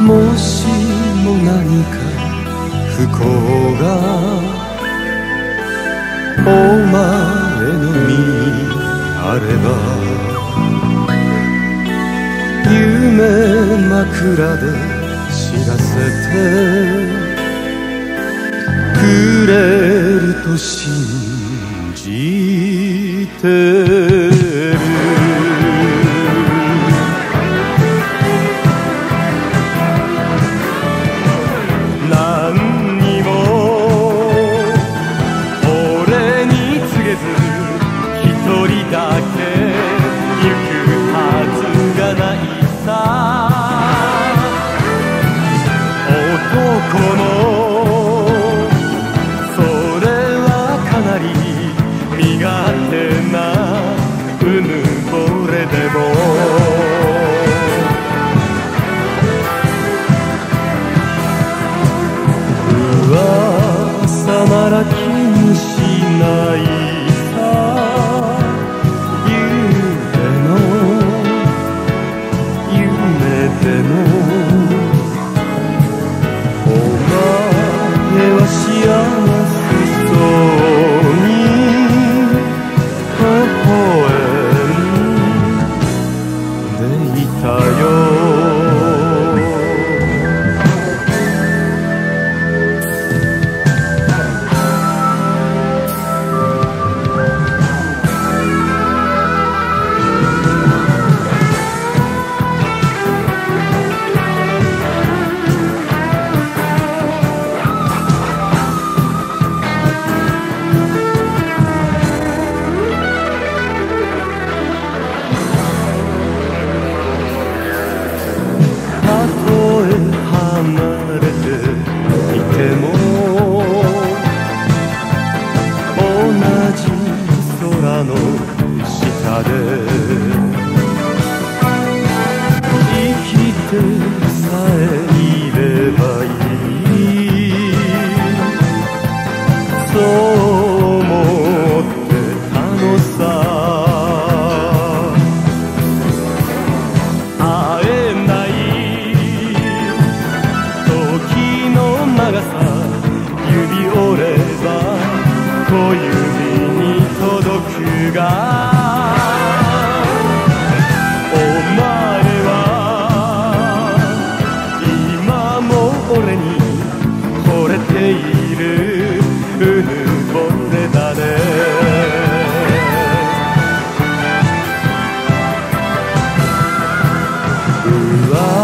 もしも何か不幸がお前の身あれば夢枕で知らせてくれると信じて身勝手な。うぬぼれでも。çare ている。うぬぼれだね。うわ